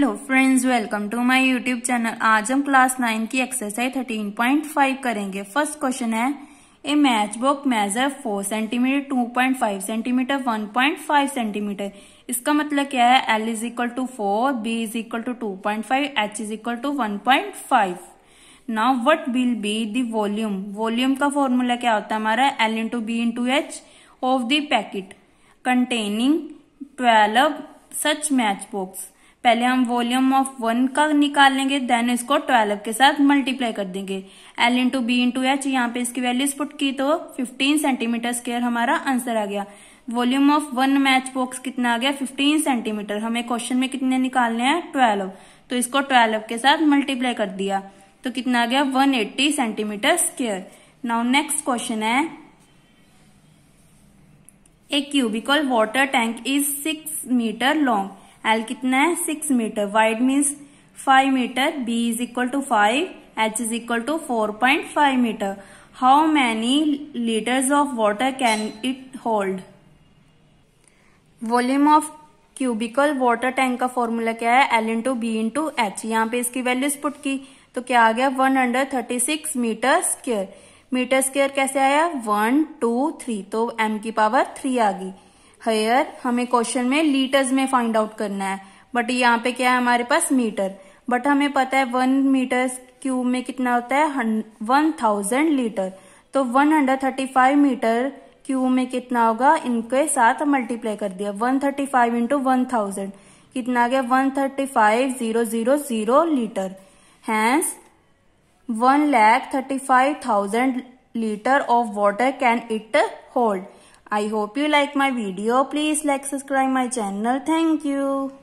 Hello friends welcome to my YouTube channel आज हम class nine की एक्सरसाइज थर्टीन पॉइंट फाइव करेंगे। First question है a match book measure four centimetre two point five centimetre one point five centimetre इसका मतलब क्या है? L is equal to four B is equal to two point five H is equal to one point five now what will be the volume volume का formula क्या होता है हमारा? L into B into H of the packet containing twelve such match box पहले हम volume of one का निकाल लेंगे देन इसको ट्वेल्व के साथ मल्टीप्लाई कर देंगे। L into B into H यहाँ पे इसकी वैल्यूज़ पुट की तो 15 सेंटीमीटर स्क्वायर हमारा आंसर आ गया। Volume of one match box कितना आ गया? 15 सेंटीमीटर हमें क्वेश्चन में कितने निकालने हैं? 12 तो इसको 12 के साथ मल्टीप्लाई कर दिया। तो कितना आ गया? 180 centimetre square now next question है। A cubical water tank is six metre long L कितना है? Six metre wide means five metre B is equal to five H is equal to four point five metre how many litres of water can it hold volume of cubical water tank का formula क्या है? L into B into H यहाँ पे इसकी values put की. तो क्या आ गया? One hundred thirty six metre square metre square कैसे आया? वन टू थ्री तो एम की पावर थ्री आ गई. हेयर हमें क्वेश्चन में लीटर्स में फाइंड आउट करना है। बट यहाँ पे क्या है हमारे पास? मीटर बट हमें पता है वन मीटर क्यूब में कितना होता है? वन थाउज़ेंड लीटर तो one hundred thirty five metre cube में कितना होगा? इनके साथ मल्टीप्लाई कर दिया। One thirty five into one thousand कितना आ गया? One thirty five zero zero zero litre hence one lakh thirty five thousand litre of water can it hold I hope you like my video. Please like subscribe my channel. Thank you.